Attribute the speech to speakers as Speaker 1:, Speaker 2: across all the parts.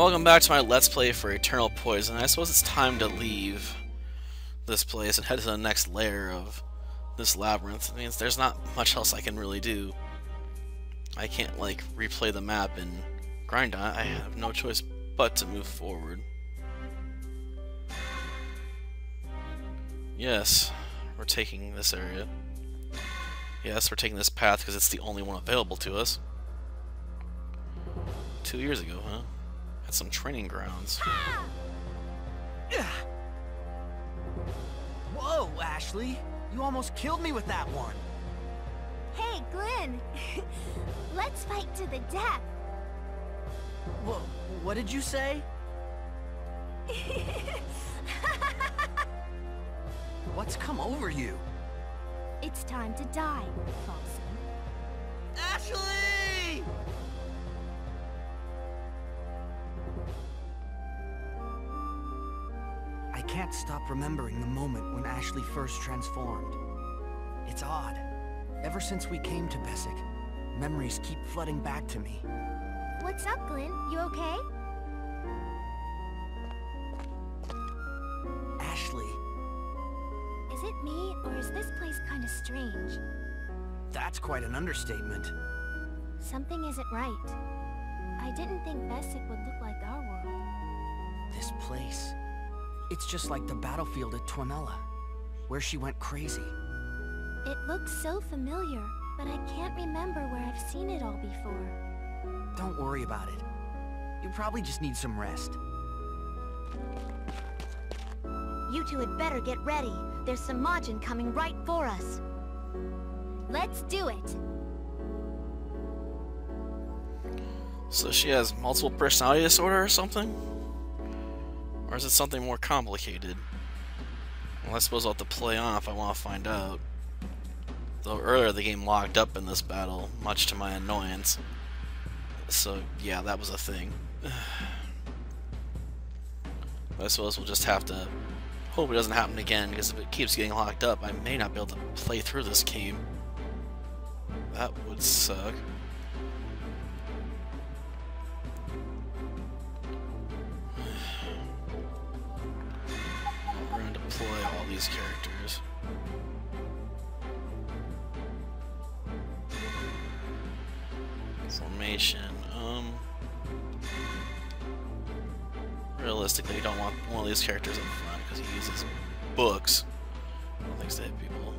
Speaker 1: Welcome back to my Let's Play for Eternal Poison. I suppose it's time to leave this place and head to the next layer of this labyrinth. It means there's not much else I can really do. I can't, like, replay the map and grind on it. I have no choice but to move forward. Yes, we're taking this area. Yes, we're taking this path because it's the only one available to us. Two years ago, huh? At some training grounds.
Speaker 2: Whoa, Ashley! You almost killed me with that one!
Speaker 3: Hey, Glenn! Let's fight to the death!
Speaker 2: Whoa, what did you say? What's come over you?
Speaker 3: it's time to die, Falson.
Speaker 2: Ashley! Can't stop remembering the moment when Ashley first transformed. It's odd. Ever since we came to Besek, memories keep flooding back to me.
Speaker 3: What's up, Glenn? You okay?
Speaker 2: Ashley,
Speaker 3: Is it me, or is this place kind of strange?
Speaker 2: that's quite an understatement.
Speaker 3: Something isn't right. I didn't think Besek would look like our world.
Speaker 2: This place. It's just like the battlefield at Twanella, where she went crazy.
Speaker 3: It looks so familiar, but I can't remember where I've seen it all before.
Speaker 2: Don't worry about it. You probably just need some rest.
Speaker 4: You two had better get ready. There's some Majin coming right for us.
Speaker 3: Let's do it!
Speaker 1: So she has multiple personality disorder or something? Or is it something more complicated? Well, I suppose I'll have to play on if I want to find out. Though earlier the game locked up in this battle, much to my annoyance. So yeah, that was a thing. I suppose we'll just have to hope it doesn't happen again, because if it keeps getting locked up, I may not be able to play through this game. That would suck. These characters. Formation. Um. Realistically, you don't want one of these characters up front because he uses books. Things to hit people.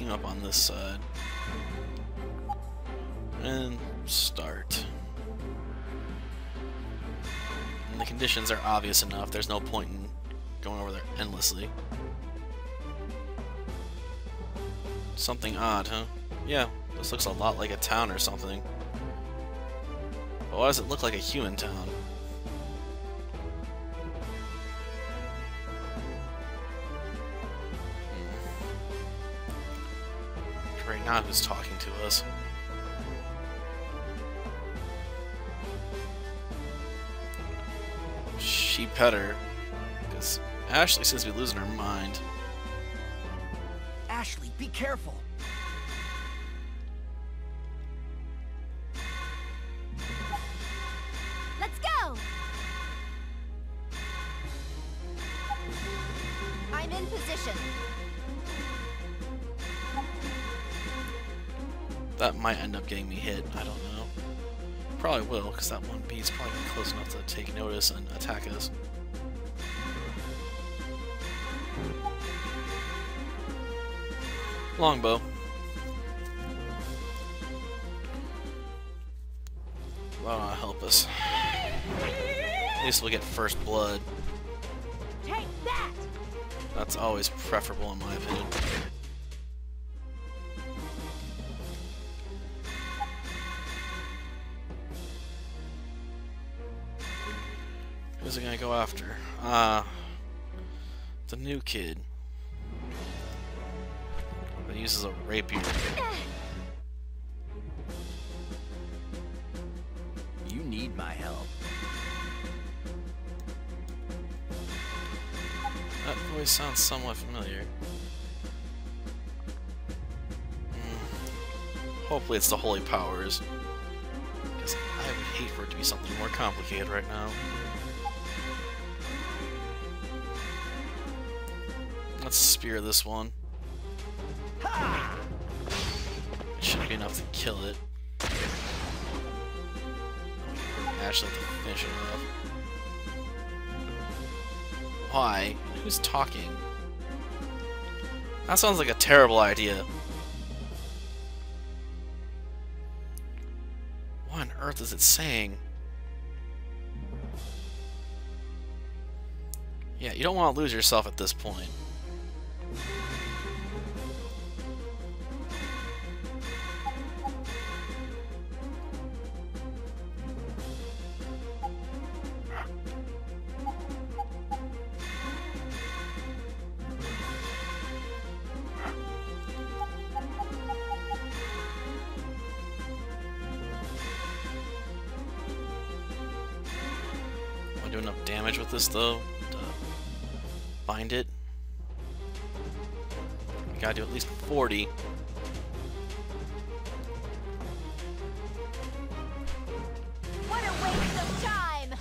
Speaker 1: Team up on this side. And start. And the conditions are obvious enough, there's no point in going over there endlessly. Something odd, huh? Yeah, this looks a lot like a town or something. But why does it look like a human town? Now, who's talking to us? She better, because Ashley seems to be losing her mind.
Speaker 2: Ashley, be careful!
Speaker 1: Because that one bee's probably close enough to take notice and attack us. Longbow. That'll not help us. At least we'll get first blood.
Speaker 3: Take that!
Speaker 1: That's always preferable in my opinion. Go after? Ah, the new kid. That uses a rapier.
Speaker 2: You need my help.
Speaker 1: That voice sounds somewhat familiar. Hmm. Hopefully it's the Holy Powers. Because I would hate for it to be something more complicated right now. Let's spear this one. It should be enough to kill it. Actually, finish it off. Why? Who's talking? That sounds like a terrible idea. What on earth is it saying? Yeah, you don't want to lose yourself at this point. I doing enough damage with this though? To bind it? We gotta do at least 40.
Speaker 4: What a waste of time!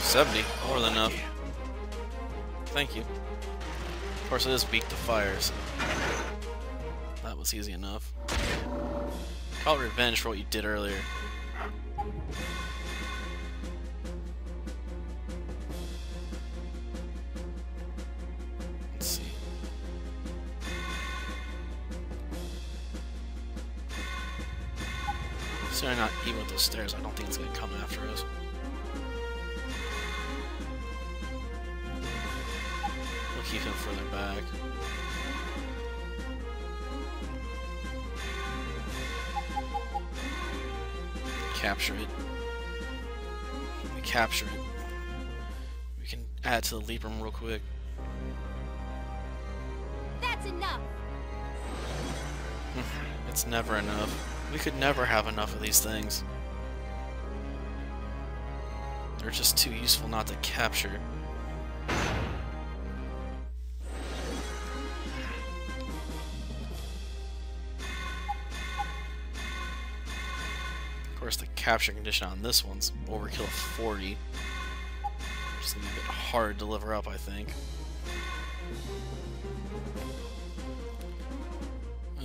Speaker 1: 70, more than enough. Thank you. Of course, it is weak to fires. That was easy enough. Call revenge for what you did earlier. Not even with those stairs, I don't think it's gonna come after us. We'll keep him further back. Capture it. We capture it. We can add to the Libram real quick.
Speaker 3: That's enough.
Speaker 1: It's never enough. We could never have enough of these things. They're just too useful not to capture. Of course, the capture condition on this one's overkill of 40. Which is gonna be a bit hard to deliver up, I think.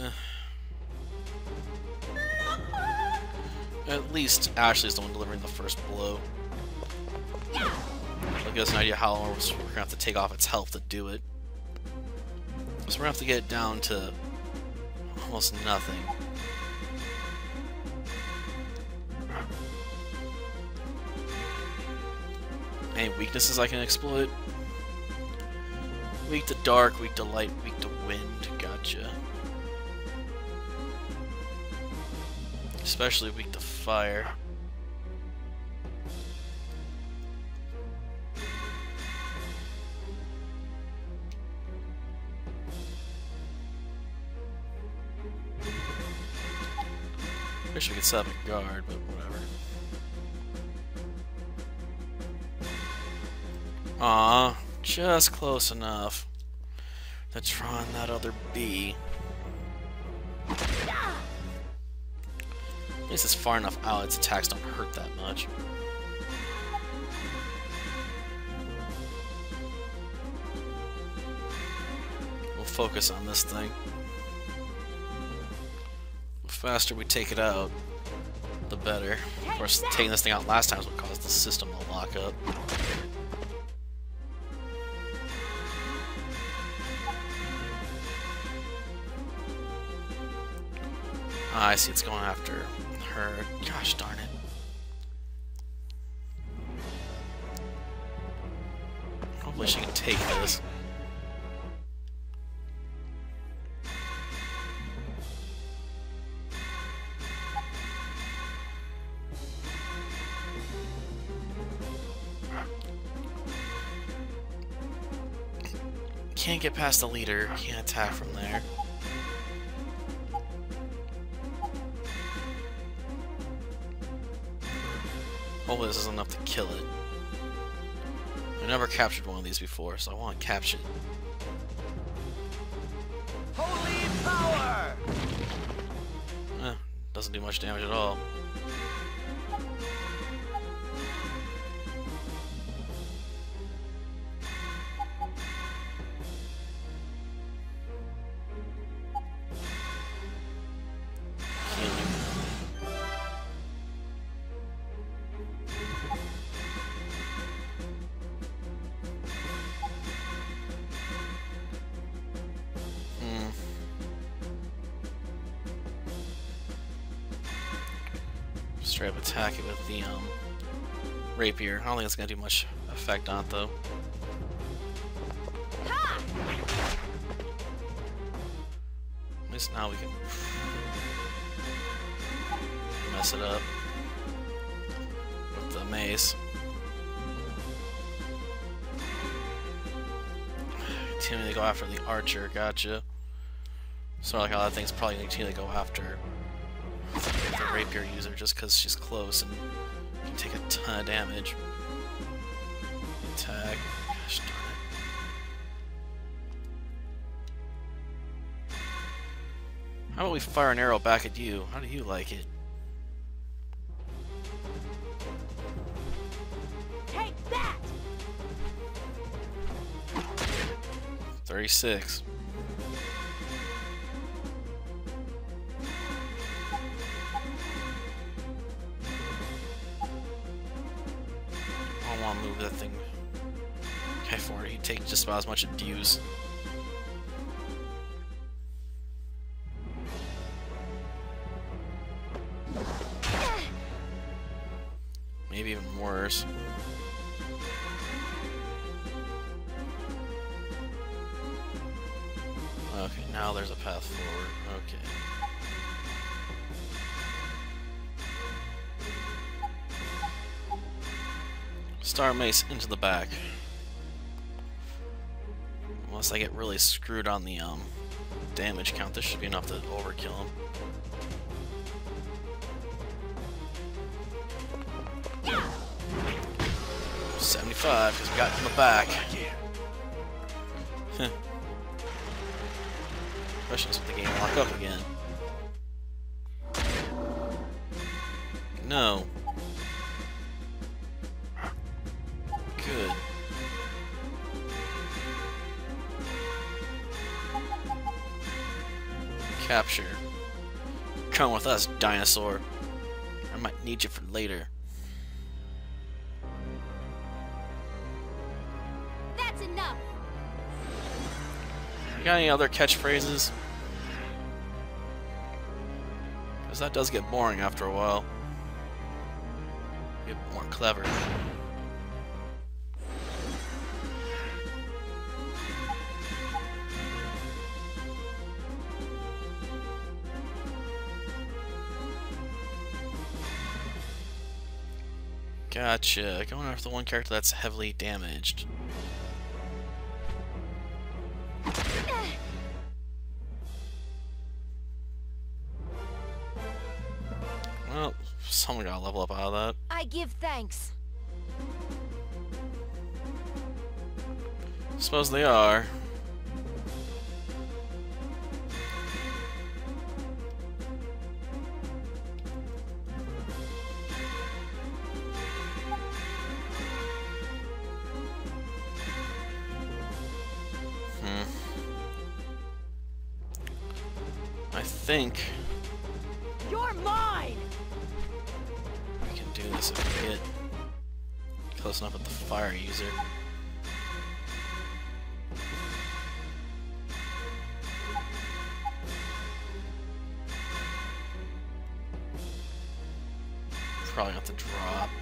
Speaker 1: Eh. At least Ashley's the one delivering the first blow. That'll give us an idea how long we're gonna have to take off its health to do it. So we're gonna have to get it down to almost nothing. Any weaknesses I can exploit? Weak to dark, weak to light, weak to wind. Gotcha. Especially weak to fire. Wish we could set up a guard, but whatever. Aw, just close enough to draw on that other bee. At least it's far enough out, its attacks don't hurt that much. We'll focus on this thing. Faster we take it out, the better. Of course, taking this thing out last time is what caused the system to lock up. Ah, I see it's going after her. Gosh darn it. Hopefully she can take this. Past the leader, can't attack from there. Hopefully this is enough to kill it. I never captured one of these before, so I want to capture it.
Speaker 2: Holy power!
Speaker 1: Eh, doesn't do much damage at all. Straight up attack it with the um, rapier. I don't think it's gonna do much effect on it though. At least now we can mess it up with the mace. Continue to go after the archer, gotcha. So like how that thing's probably gonna continue to go after rapier user just because she's close and can take a ton of damage. Attack. Gosh darn it. How about we fire an arrow back at you? How do you like it?
Speaker 4: Take that!
Speaker 1: 36. As much abuse. Maybe even worse. Okay, now there's a path forward. Okay. Star Mace into the back. Unless I get really screwed on the um damage count, this should be enough to overkill him. Seventy-five, because we got in the back. Especially with the game lock up again. No. Come with us, dinosaur. I might need you for later.
Speaker 3: That's enough.
Speaker 1: You got any other catchphrases? Because that does get boring after a while. Get more clever. Gotcha. Going after the one character that's heavily damaged. Well, someone gotta level up out of that.
Speaker 3: I give thanks.
Speaker 1: Suppose they are.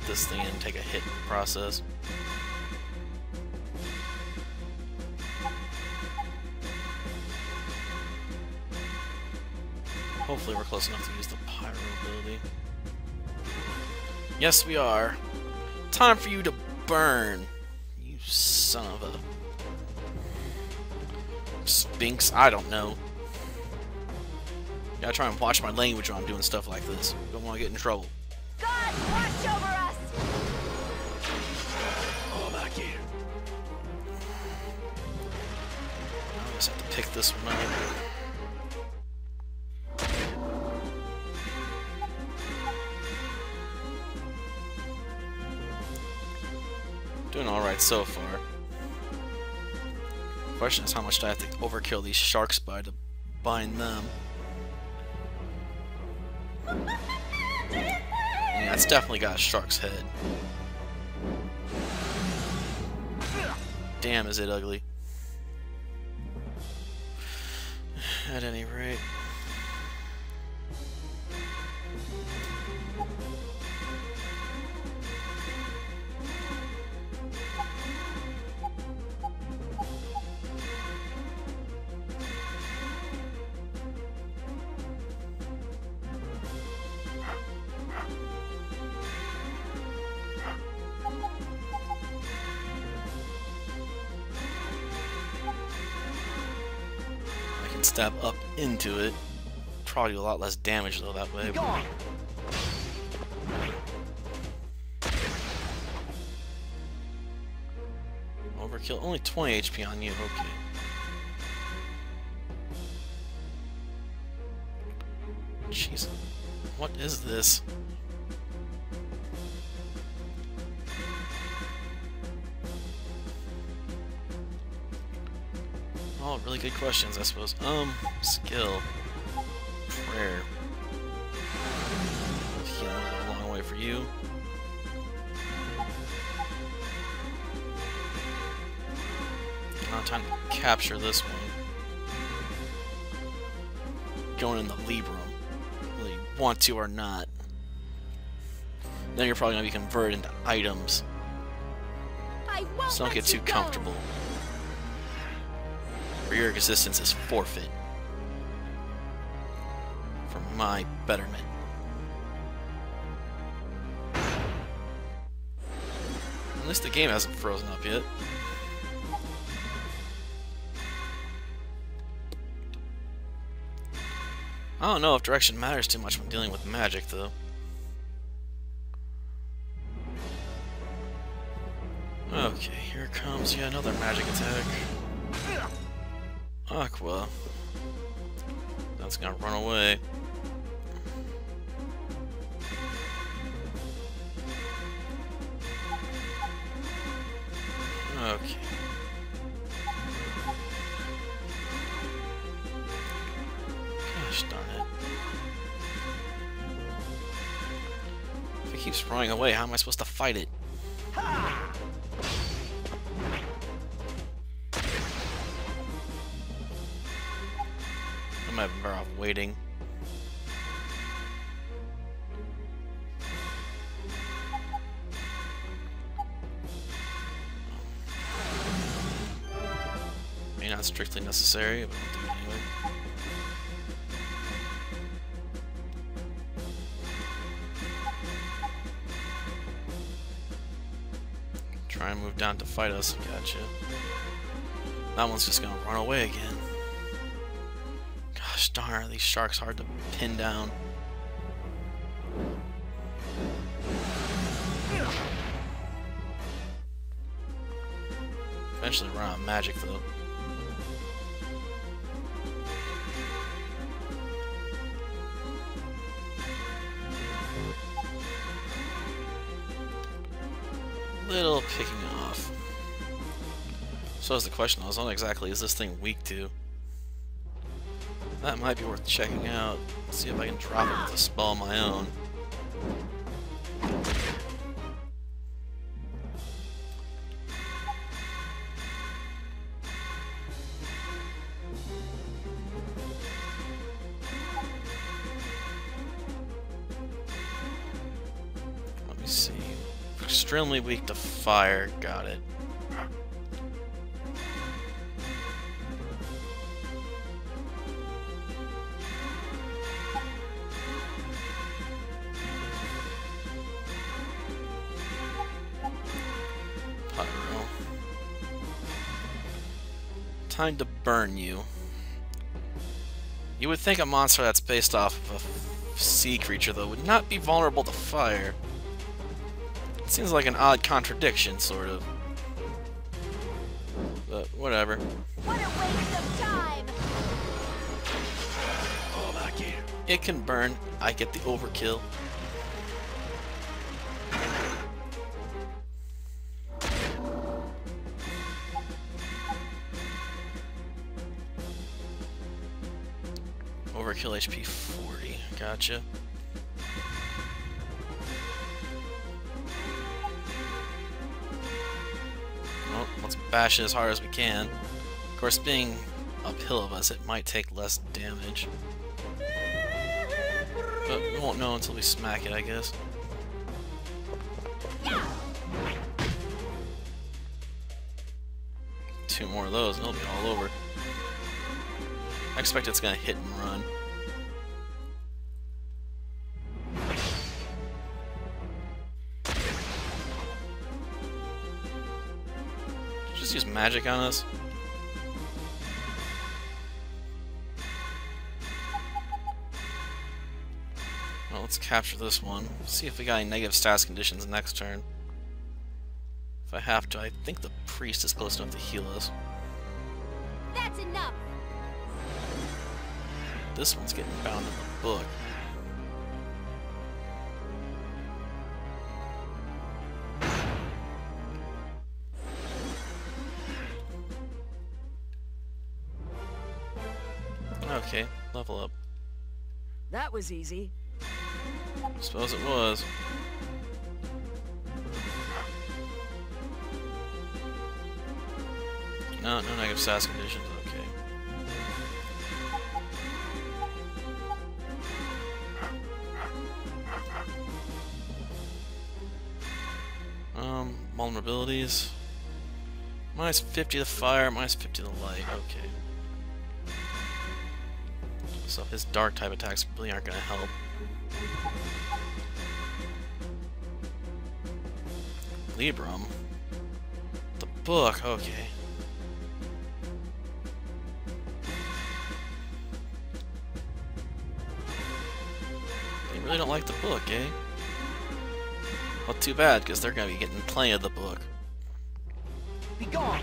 Speaker 1: This thing and take a hit process. Hopefully we're close enough to use the pyro ability. Yes, we are. Time for you to burn. You son of a... Sphinx? I don't know. Gotta try and watch my language when I'm doing stuff like this. Don't want to get in trouble.
Speaker 4: God,
Speaker 1: pick this one up. Doing alright so far. Question is how much do I have to overkill these sharks by to bind them? Yeah, it's definitely got a shark's head. Damn, is it ugly. At any rate. Stab up into it. Probably do a lot less damage though that way. but- Overkill. Only 20 HP on you. Okay. Jeez. What is this? All really good questions, I suppose. Um, skill. Prayer. Healing a long way for you. Now time to capture this one. Going in the Libram. Whether you want to or not. Then you're probably going to be converted into items. So don't get too
Speaker 4: go.
Speaker 1: comfortable. Or your existence is forfeit. For my betterment. At least the game hasn't frozen up yet. I don't know if direction matters too much when dealing with magic, though. Okay, here comes yet another magic attack. Aqua. That's gonna run away. Okay. Gosh darn it. If it keeps running away, how am I supposed to fight it? Necessary, anyway. Try and move down to fight us. Gotcha. That one's just gonna run away again. Gosh darn, these sharks hard to pin down. Eventually run out of magic though. Is the question, though, is what exactly is this thing weak to? That might be worth checking out. Let's see if I can drop it with a spell of my own. Let me see. Extremely weak to fire. Got it. Time to burn you. You would think a monster that's based off of a sea creature, though, would not be vulnerable to fire. It seems like an odd contradiction, sort of. but whatever.
Speaker 4: What a waste of time!
Speaker 1: It can burn. I get the overkill. HP 40. Gotcha. Well, let's bash it as hard as we can. Of course, being uphill of us, it might take less damage. But we won't know until we smack it, I guess. Two more of those, and it'll be all over. I expect it's gonna hit and run. Magic on us. Well, let's capture this one. See if we got any negative status conditions next turn. If I have to, I think the priest is close enough to heal us.
Speaker 3: That's enough.
Speaker 1: This one's getting bound in the book.
Speaker 5: Was easy.
Speaker 1: Suppose it was. No, no negative SAS conditions, okay. Um, vulnerabilities. Minus 50 to fire, minus 50 to light, okay. So his dark type attacks really aren't gonna help. Libram. The book, okay. They really don't like the book, eh? Well, too bad, because they're gonna be getting plenty of the book.
Speaker 2: Be gone!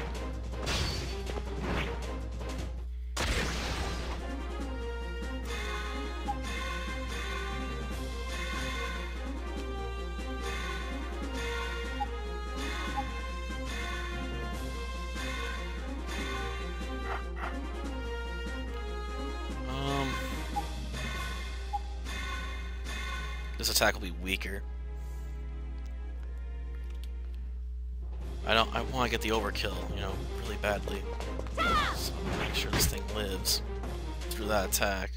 Speaker 1: Weaker. I don't. I want to get the overkill, you know, really badly. So make sure this thing lives through that attack.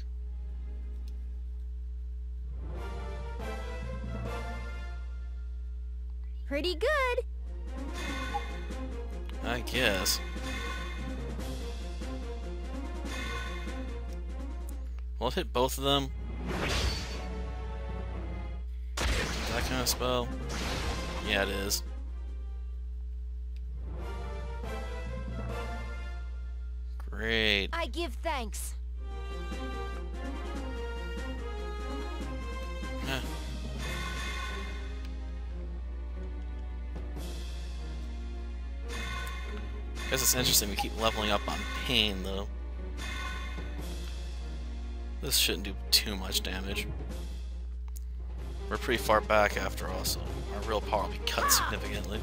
Speaker 3: Pretty good.
Speaker 1: I guess. Will it hit both of them? That spell? Yeah, it is. Great.
Speaker 4: I give thanks.
Speaker 1: Eh. Guess it's interesting we keep leveling up on pain though. This shouldn't do too much damage. We're pretty far back after all, so our real power will be cut significantly.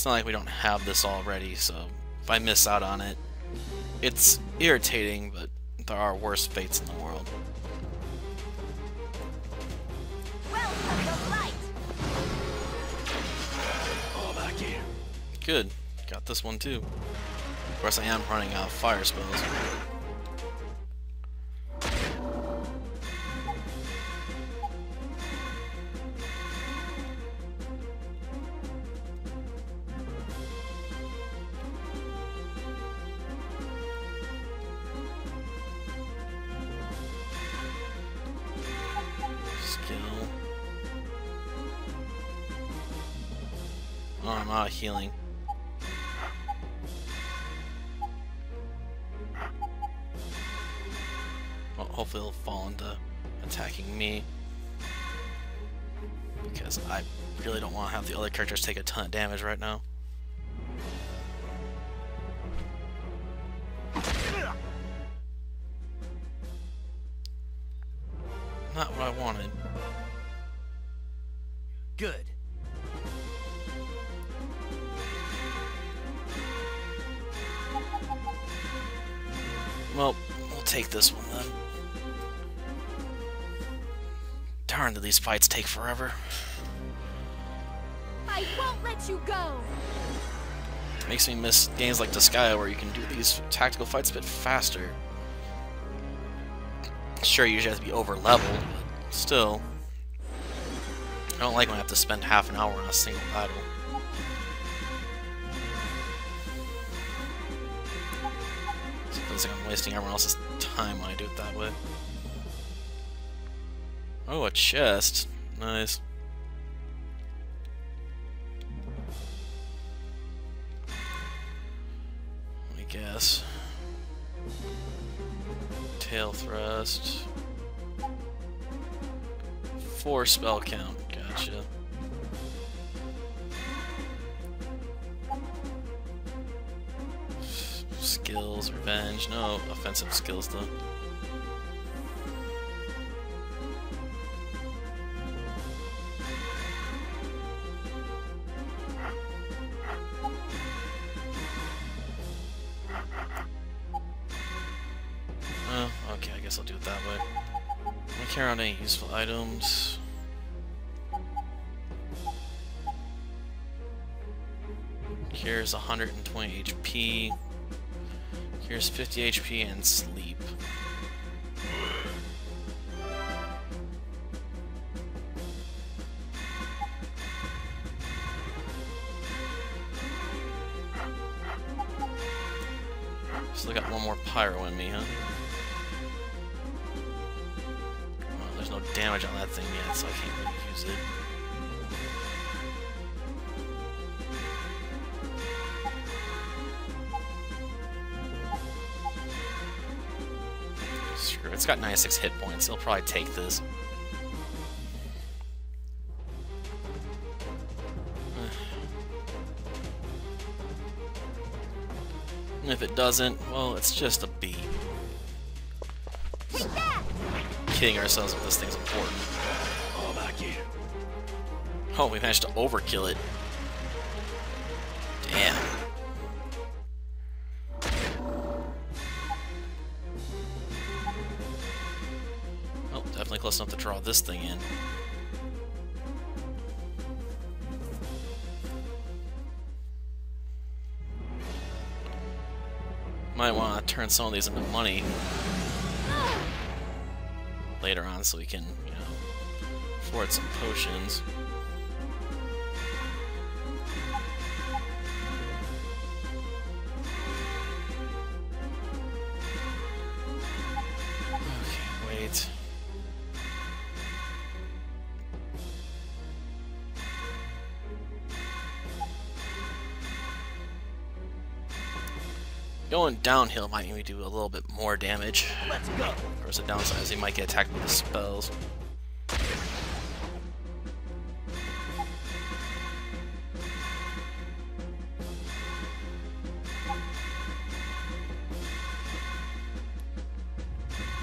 Speaker 1: It's not like we don't have this already, so if I miss out on it, it's irritating, but there are worse fates in the world. Good. Got this one too. Of course, I am running out of fire spells. Characters take a ton of damage right now. Not what I wanted.
Speaker 2: Good.
Speaker 1: Well, we'll take this one then. Darn, do these fights take forever.
Speaker 3: You go!
Speaker 1: Makes me miss games like Disgaea where you can do these tactical fights a bit faster. Sure, you usually have to be over leveled, but still. I don't like when I have to spend half an hour on a single battle. It feels like I'm wasting everyone else's time when I do it that way. Oh, a chest. Nice. Four spell count. Gotcha. Skills, revenge. No offensive skills though. Oh, okay, I guess I'll do it that way. Let me carry on any useful items. Here's 120 HP. Here's 50 HP and sleep. It's got 96 hit points, it'll probably take this. And if it doesn't, well, it's just a bee. Kidding ourselves if this thing's important. Back here. Oh, we managed to overkill it. This thing in. Might want to turn some of these into money later on so we can, you know, afford some potions. Downhill might make me do a little bit more damage.
Speaker 2: Let's go.
Speaker 1: Of course, the downside is he might get attacked with the spells.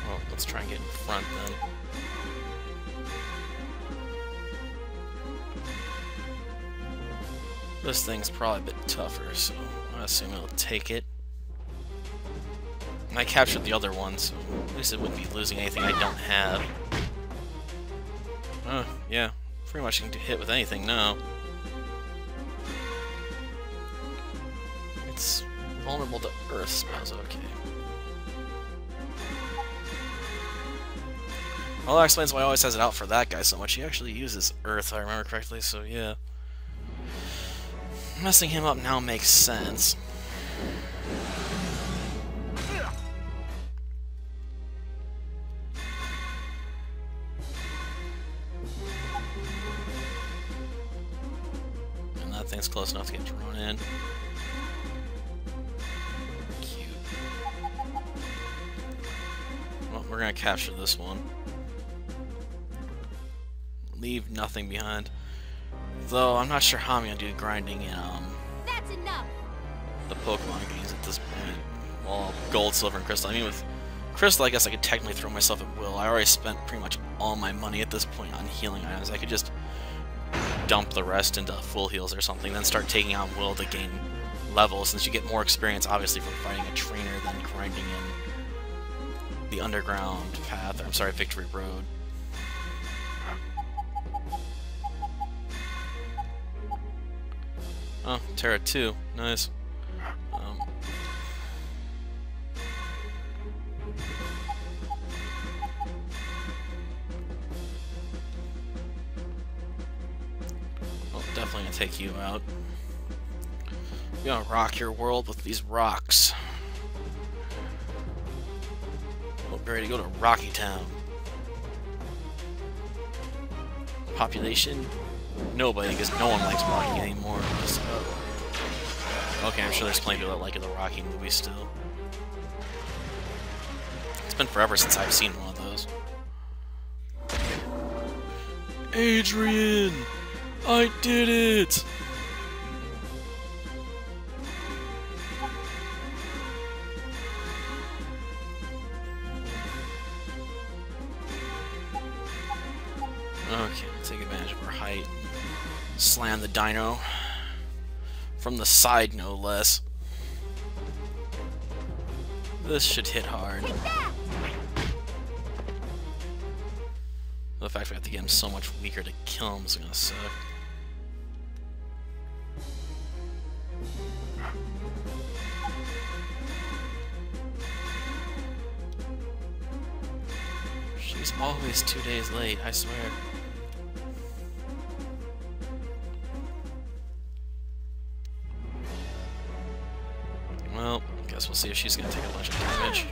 Speaker 1: Well, let's try and get in front then. This thing's probably a bit tougher, so I assume it'll take it. I captured the other one, so at least it wouldn't be losing anything I don't have. Oh, yeah. Pretty much can hit with anything now. it's vulnerable to earth spells, okay. Well, that explains why he always has it out for that guy so much. He actually uses earth, I remember correctly, so yeah. Messing him up now makes sense. This one. Leave nothing behind. Though, I'm not sure how I'm gonna do grinding in, um,
Speaker 3: That's enough.
Speaker 1: the Pokemon games at this point. Well, gold, silver, and crystal. I mean, with crystal, I guess I could technically throw myself at will. I already spent pretty much all my money at this point on healing items. I could just dump the rest into full heals or something, then start taking on will to gain level, since you get more experience, obviously, from fighting a trainer than grinding in the underground path, or I'm sorry, Victory Road. Oh, Terra 2. Nice. Um, definitely gonna take you out. I'm gonna rock your world with these rocks. Ready to go to Rocky Town. Population? Nobody, because no one likes Rocky anymore. About. Okay, I'm sure there's plenty of people that like the Rocky movies still. It's been forever since I've seen one of those. Adrian! I did it! Dino. From the side, no less. This should hit hard. The fact we have to get him so much weaker to kill him is gonna suck. She's always two days late, I swear. See if she's gonna take a bunch of damage.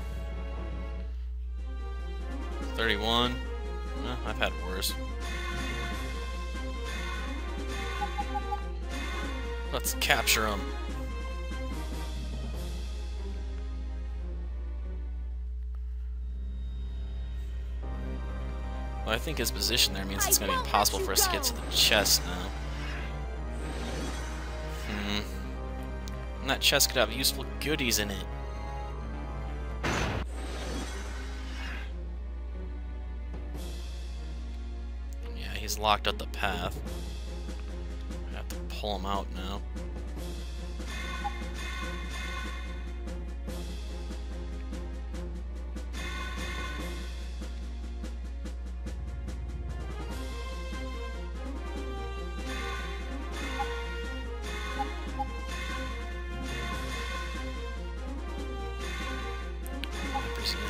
Speaker 1: 31. Eh, I've had worse. Let's capture him. Well, I think his position there means it's going to be impossible for us to get to the chest now. Hmm. And that chest could have useful goodies in it. Locked up the path. I have to pull him out now.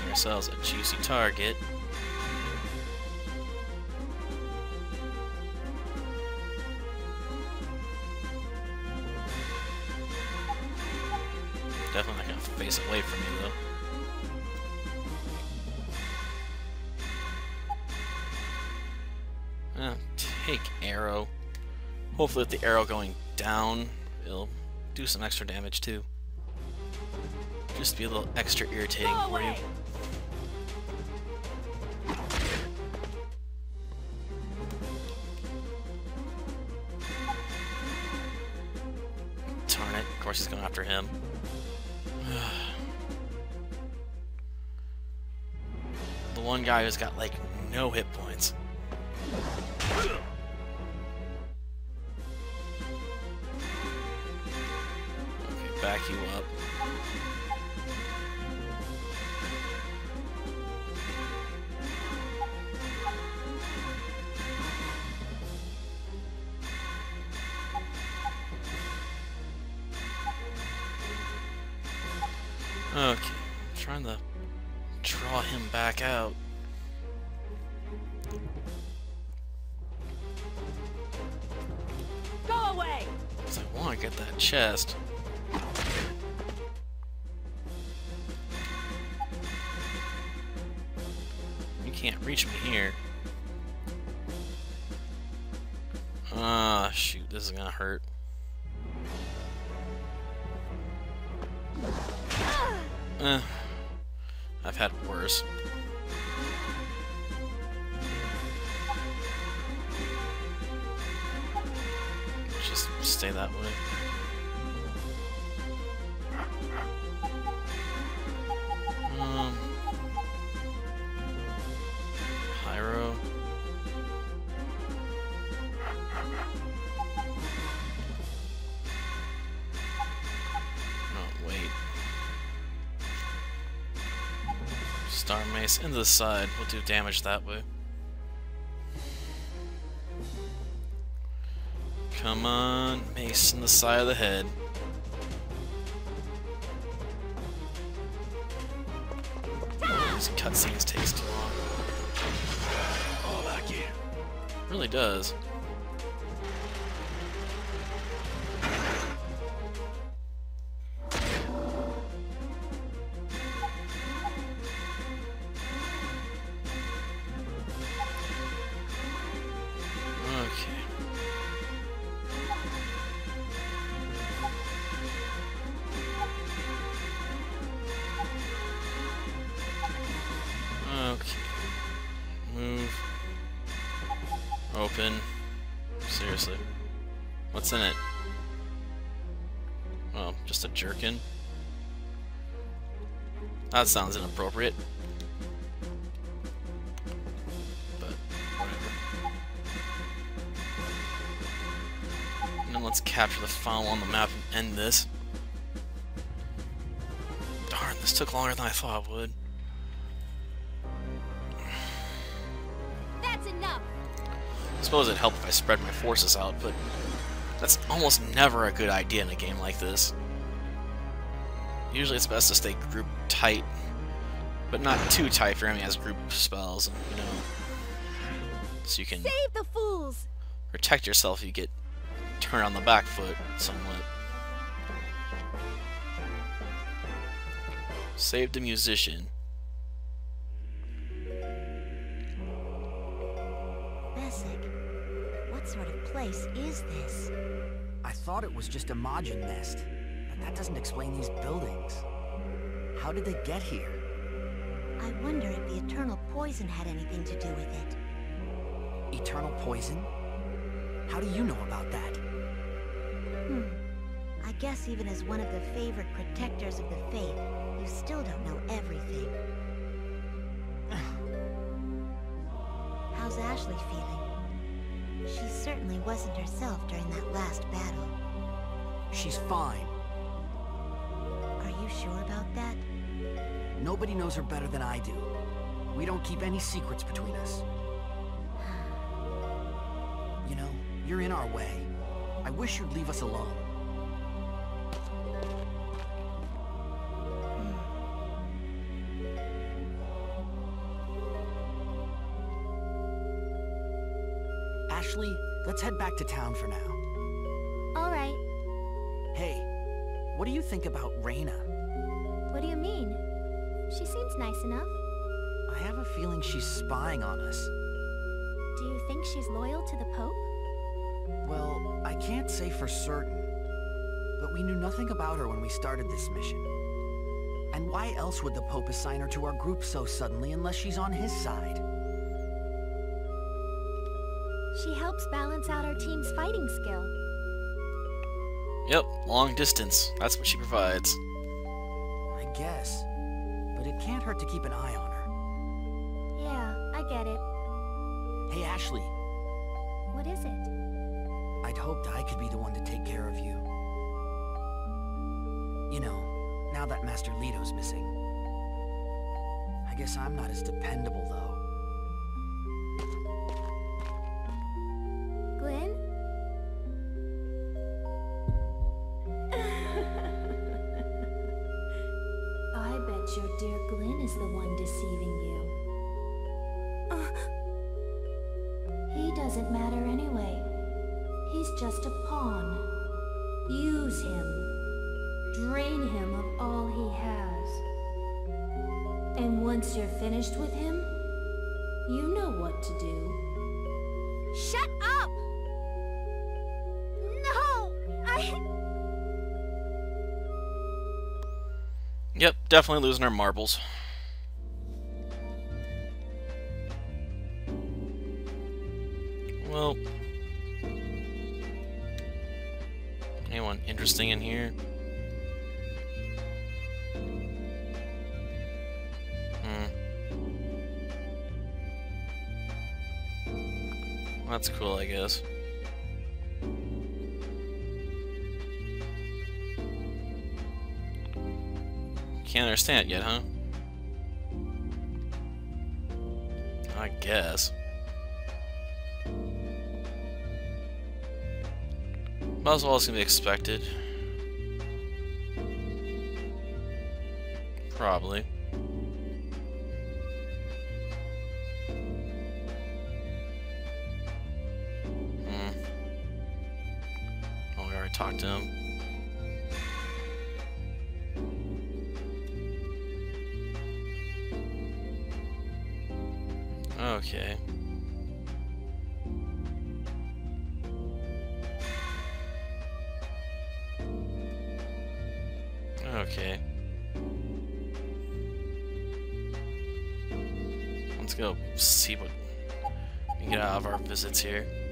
Speaker 1: Ourselves a juicy target. Away from me though. Take arrow. Hopefully with the arrow going down, it'll do some extra damage too. Just be a little extra irritating for you. Darn it, of course he's going after him. One guy who's got like no hit points. Okay, back you up. Can't reach me here. Ah, shoot, this is gonna hurt. Eh, I've had worse. Into the side. We'll do damage that way. Come on, Mace in the side of the head. Open. Seriously. What's in it? Oh, just a jerkin? That sounds inappropriate. But, whatever. And then let's capture the file on the map and end this. Darn, this took longer than I thought it would. Suppose it'd help if I spread my forces out, but that's almost never a good idea in a game like this. Usually it's best to stay group tight, but not too tight for your enemy has group spells, you know, so you can
Speaker 3: Save the fools!
Speaker 1: protect yourself if you get turned on the back foot somewhat. Save the musician.
Speaker 4: Place is this?
Speaker 2: I thought it was just a Majin nest, but that doesn't explain these buildings. How did they get here?
Speaker 4: I wonder if the eternal poison had anything to do with it.
Speaker 2: Eternal poison? How do you know about that?
Speaker 4: Hmm. I guess even as one of the favored protectors of the faith, you still don't know everything. How's Ashley feeling? She certainly wasn't herself during that last battle.
Speaker 2: She's fine.
Speaker 4: Are you sure about that?
Speaker 2: Nobody knows her better than I do. We don't keep any secrets between us. You know, you're in our way. I wish you'd leave us alone. Let's head back to town for now.
Speaker 3: Alright,
Speaker 2: Hey, what do you think about Reyna?
Speaker 3: what do you mean? She seems nice enough.
Speaker 2: I have a feeling she's spying on us.
Speaker 3: Do you think she's loyal to the Pope?
Speaker 2: Well, I can't say for certain, but we knew nothing about her when we started this mission. And why else would the Pope assign her to our group so suddenly unless she's on his side?
Speaker 3: Helps balance out our team's fighting skill.
Speaker 1: Yep, long distance. That's what she provides.
Speaker 2: I guess. But it can't hurt to keep an eye on her.
Speaker 3: Yeah, I get it.
Speaker 2: Hey, Ashley,
Speaker 3: What is it?
Speaker 2: I'd hoped I could be the one to take care of you. You know, now that Master Leto's missing. I guess I'm not as dependable, though.
Speaker 1: Definitely losing our marbles. Well, anyone interesting in here? Hmm. That's cool, I guess. Can't understand it yet, huh? I guess. About as well as can be expected. Probably. Hmm. Oh, we already talked to him. Okay. Okay. Let's go see what we can get out of our visits here.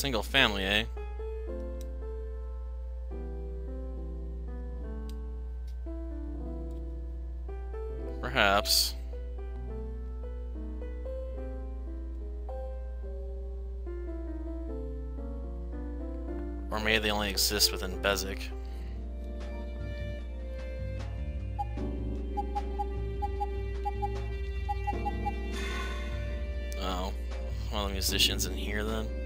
Speaker 1: Single family, eh? Perhaps. Or maybe they only exist within Besek. Oh, of the musicians in here then?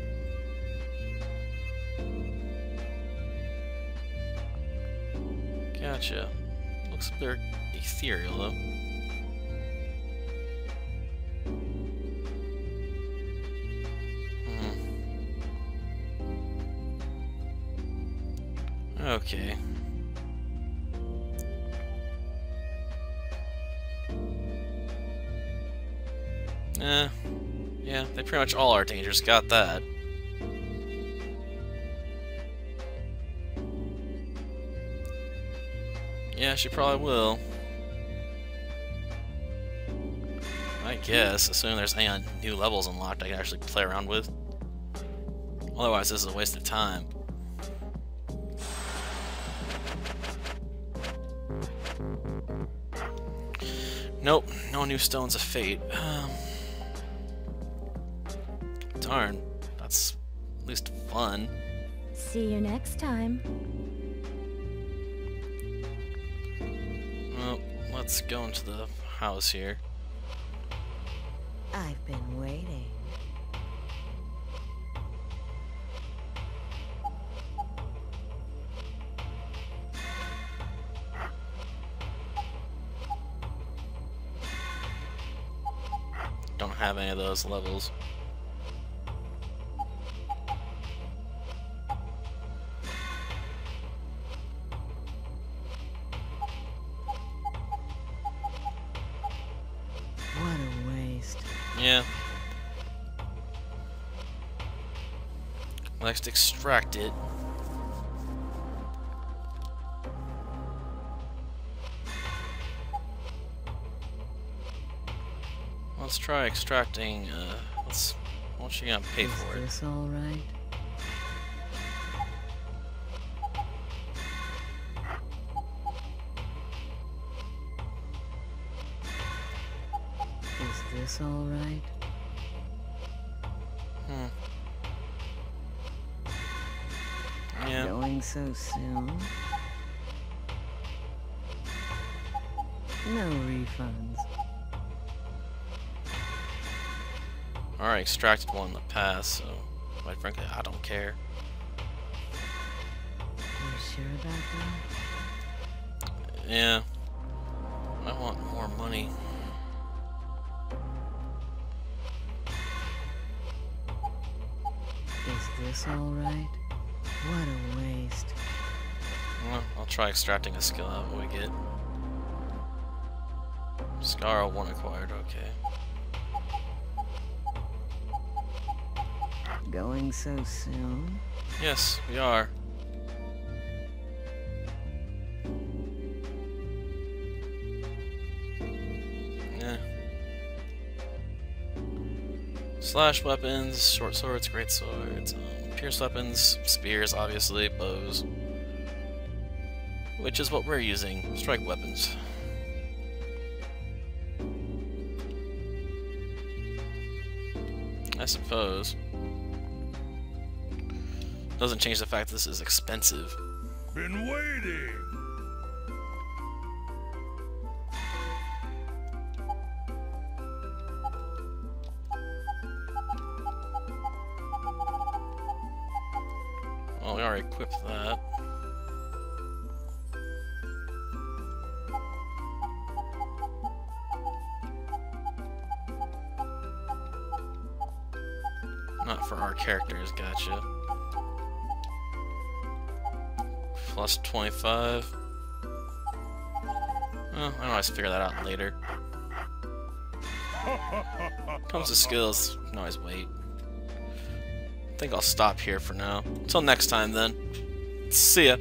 Speaker 1: Gotcha. Looks like they're ethereal though. Hmm. Okay. Eh, yeah, they pretty much all are dangerous, got that. Yeah, she probably will. I guess, assuming there's any new levels unlocked I can actually play around with. Otherwise, this is a waste of time. Nope, no new Stones of Fate. Um, darn, that's at least fun.
Speaker 3: See you next time.
Speaker 1: Let's go into the house here.
Speaker 4: I've been waiting.
Speaker 1: Don't have any of those levels. Let's extract it. Let's try extracting, uh, let's, what you gonna pay for it?
Speaker 4: this all right? Is this all
Speaker 5: so soon. No refunds.
Speaker 1: Alright, extracted one in the past, so quite frankly, I don't care.
Speaker 5: You sure about that?
Speaker 1: Yeah. I want more money.
Speaker 5: Is this alright? What a waste.
Speaker 1: I'll try extracting a skill out what we get. Scar 1 acquired, okay.
Speaker 5: Going so soon?
Speaker 1: Yes, we are. Yeah. Slash weapons, short swords, great swords, um, pierce weapons, spears, obviously, bows. Which is what we're using, strike weapons. I suppose. Doesn't change the fact this is expensive.
Speaker 6: Been waiting.
Speaker 1: Characters, gotcha. Plus 25. Well, I always figure that out later. Comes to skills, can always wait. I think I'll stop here for now. Until next time, then. See ya.